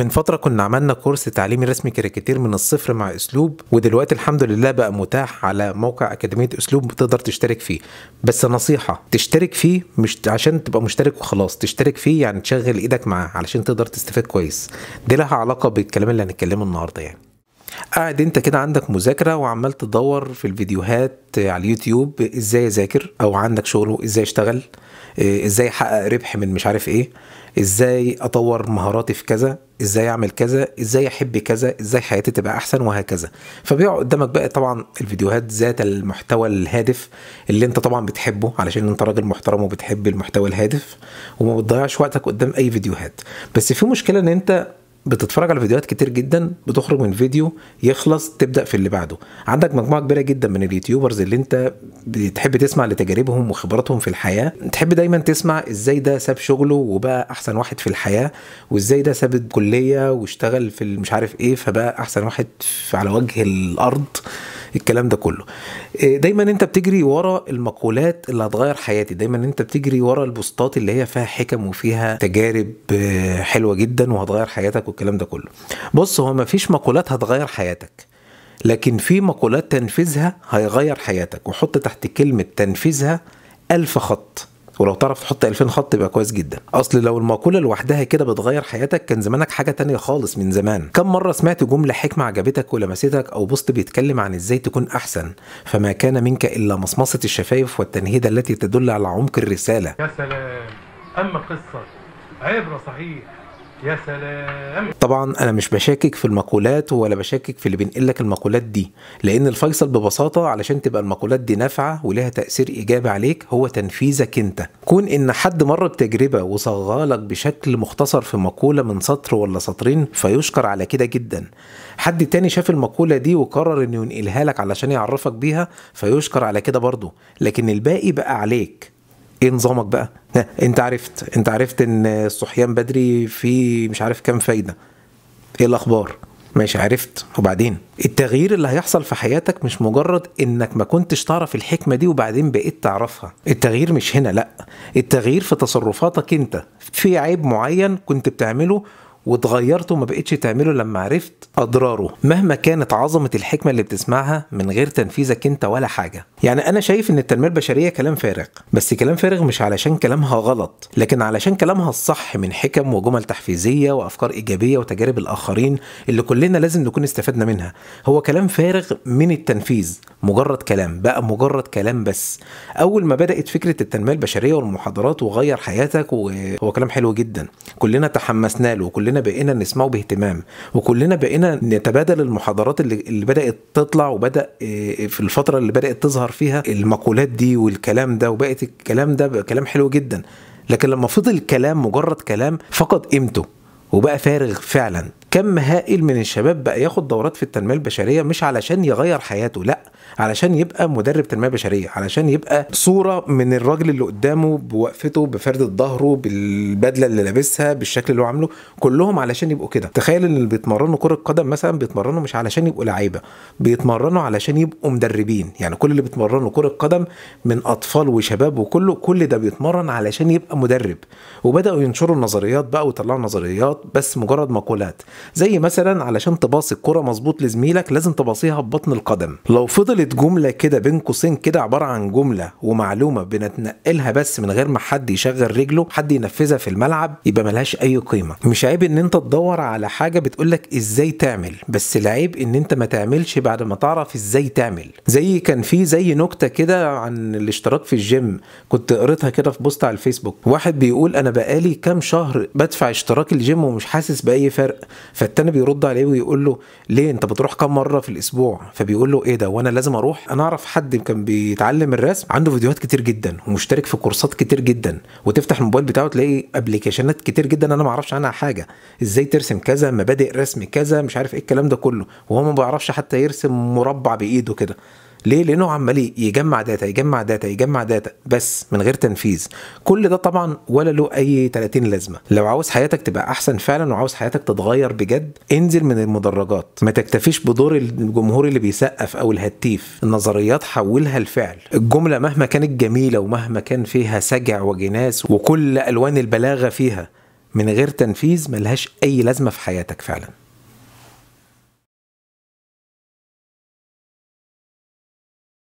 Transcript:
من فترة كنا عملنا كورس تعليمي رسمي كاريكاتير من الصفر مع أسلوب ودلوقتي الحمد لله بقى متاح على موقع أكاديمية أسلوب تقدر تشترك فيه. بس نصيحة تشترك فيه مش عشان تبقى مشترك وخلاص تشترك فيه يعني تشغل إيدك معاه علشان تقدر تستفاد كويس. دي لها علاقة بالكلام اللي هنتكلمه النهاردة يعني. قاعد انت كده عندك مذاكرة وعمال تدور في الفيديوهات على اليوتيوب إزاي اذاكر أو عندك شغل إزاي اشتغل إيه، إزاي احقق ربح من مش عارف إيه إزاي اطور مهاراتي في كذا إزاي اعمل كذا إزاي احب كذا إزاي حياتي تبقى احسن وهكذا. فبيقع قدامك بقى طبعا الفيديوهات ذات المحتوى الهادف اللي انت طبعا بتحبه علشان انت راجل محترم وبتحب المحتوى الهادف وما بتضيعش وقتك قدام أي فيديوهات. بس في مشكلة إن انت بتتفرج على فيديوهات كتير جدا بتخرج من فيديو يخلص تبدأ في اللي بعده. عندك مجموعة كبيرة جدا من اليوتيوبرز اللي انت بتحب تسمع لتجاربهم وخبراتهم في الحياة. تحب دايما تسمع إزاي ده ساب شغله وبقى أحسن واحد في الحياة وازاي ده ساب الكلية واشتغل في مش عارف إيه فبقى أحسن واحد على وجه الأرض. الكلام ده كله. إيه، دايما انت بتجري ورا المقولات اللي هتغير حياتي. دايما انت بتجري ورا البوستات اللي هي فيها حكم وفيها تجارب آه، حلوة جدا وهتغير حياتك والكلام ده كله. بص هو مفيش مقولات هتغير حياتك لكن في مقولات تنفيذها هيغير حياتك. وحط تحت كلمة تنفيذها ألف خط. ولو تعرف تحط 2000 خط يبقى كويس جدا. أصل لو المقولة لوحدها كده بتغير حياتك كان زمانك حاجة تانية خالص من زمان. كم مرة سمعت جملة حكمة عجبتك ولمستك أو post بيتكلم عن إزاي تكون أحسن؟ فما كان منك إلا مصمصة الشفايف والتنهيدة التي تدل على عمق الرسالة. يا سلام. أما قصة عبرة صحيح. يا سلام. طبعا أنا مش بشاكك في المقولات ولا بشاكك في اللي بينقل لك المقولات دي لأن الفيصل ببساطة علشان تبقى المقولات دي نافعة ولها تأثير إيجابي عليك هو تنفيذك أنت. كون إن حد مر بتجربة وصاغها لك بشكل مختصر في مقولة من سطر ولا سطرين فيشكر على كده جدا. حد تاني شاف المقولة دي وقرر إنه ينقلها لك علشان يعرفك بيها فيشكر على كده برضه لكن الباقي بقى عليك. إيه نظامك بقى؟ انت عرفت انت عرفت ان الصحيان بدري في مش عارف كام فايدة. إيه الأخبار؟ ماشي عرفت. وبعدين؟ التغيير اللي هيحصل في حياتك مش مجرد انك ما كنتش تعرف الحكمة دي وبعدين بقيت تعرفها. التغيير مش هنا لأ. التغيير في تصرفاتك انت. في عيب معين كنت بتعمله واتغيرت وما بقتش تعمله لما عرفت أضراره. مهما كانت عظمة الحكمة اللي بتسمعها من غير تنفيذك أنت ولا حاجة. يعني أنا شايف إن التنمية البشرية كلام فارغ. بس كلام فارغ مش علشان كلامها غلط لكن علشان كلامها الصح من حكم وجمل تحفيزية وأفكار إيجابية وتجارب الآخرين اللي كلنا لازم نكون استفدنا منها. هو كلام فارغ من التنفيذ مجرد كلام بقى مجرد كلام بس. أول ما بدأت فكرة التنمية البشرية والمحاضرات وغير حياتك وهو كلام حلو جدا. كلنا تحمسنا له وكلنا بقينا نسمعه باهتمام وكلنا بقينا نتبادل المحاضرات اللي, اللي بدأت تطلع وبدأ إيه، في الفترة اللي بدأت تظهر فيها المقولات دي والكلام ده وبقت الكلام ده كلام حلو جدا. لكن لما فضل كلام مجرد كلام فقد قيمته وبقى فارغ فعلا. كم هائل من الشباب بقى ياخد دورات في التنمية البشرية مش علشان يغير حياته لأ علشان يبقى مدرب تنمية بشرية علشان يبقى صورة من الراجل اللي قدامه بوقفته بفردة ظهره بالبدلة اللي لابسها بالشكل اللي هو عامله كلهم علشان يبقوا كده. تخيل إن اللي بيتمرنوا كرة قدم مثلا بيتمرنوا مش علشان يبقوا لعيبة بيتمرنوا علشان يبقوا مدربين. يعني كل اللي بيتمرنوا كرة قدم من أطفال وشباب وكله كل ده بيتمرن علشان يبقى مدرب. وبدأوا ينشروا النظريات بقى ويطلعوا نظريات بس مجرد مقولات. زي مثلا علشان تباصي الكرة مظبوط لزميلك لازم تباصيها ببطن القدم. لو فضلت جملة كده بين قوسين كده عبارة عن جملة ومعلومة بنتنقلها بس من غير ما حد يشغل رجله حد ينفذها في الملعب يبقى ملهاش أي قيمة. مش عيب إن أنت تدور على حاجة بتقولك إزاي تعمل بس العيب إن أنت ما تعملش بعد ما تعرف إزاي تعمل. زي كان في زي نكتة كده عن الاشتراك في الجيم كنت قريتها كده في post على الفيسبوك. واحد بيقول أنا بقالي كام شهر بدفع اشتراك الجيم ومش حاسس بأي فرق فالتاني بيرد عليه ويقول له ليه؟ أنت بتروح كام مرة في الأسبوع؟ فبيقول له إيه ده؟ وأنا لازم أروح. أنا اعرف حد كان بيتعلم الرسم عنده فيديوهات كتير جدا ومشترك في كورسات كتير جدا. وتفتح الموبايل بتاعه تلاقي ابلكيشنات كتير جدا أنا ما أعرفش عنها حاجة. إزاي ترسم كذا؟ مبادئ رسم كذا؟ مش عارف إيه الكلام ده كله. وهو ما بيعرفش حتى يرسم مربع بإيده كده. ليه؟ لأنه عمال يجمع data يجمع data يجمع data بس من غير تنفيذ. كل ده طبعا ولا له أي 30 لازمة. لو عاوز حياتك تبقى أحسن فعلا وعاوز حياتك تتغير بجد انزل من المدرجات. ما تكتفيش بدور الجمهور اللي بيسقف أو الهتيف. النظريات حولها لفعل الجملة مهما كانت جميلة ومهما كان فيها سجع وجناس وكل ألوان البلاغة فيها من غير تنفيذ ملهاش أي لازمة في حياتك فعلا.